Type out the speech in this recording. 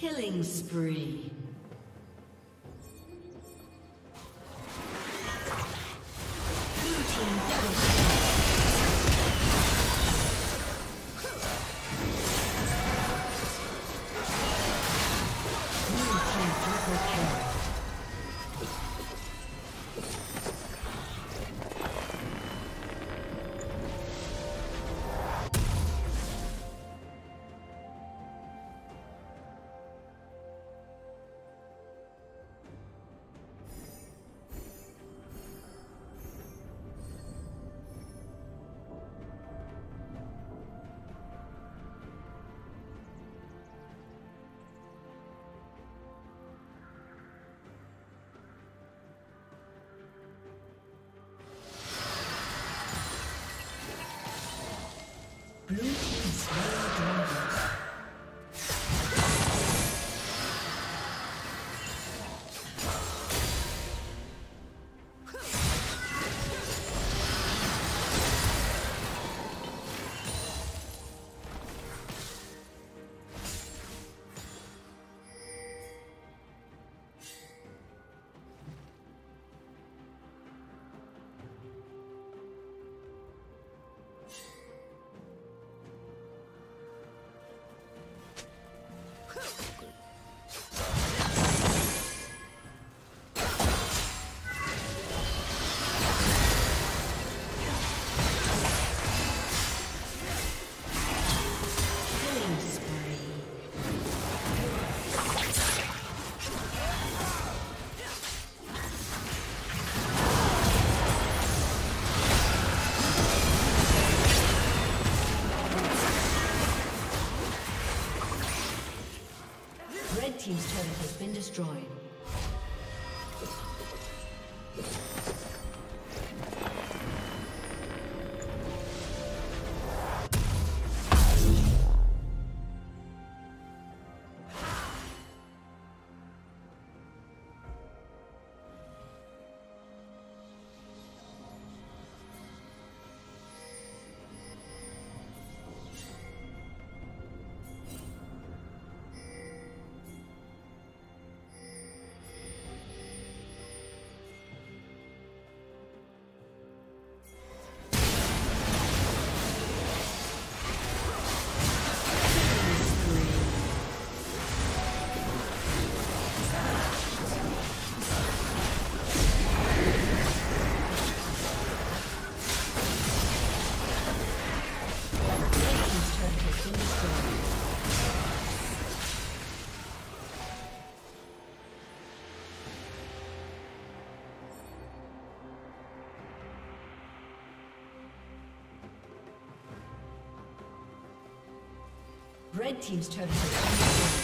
Killing spree. Destroyed. Red Team's been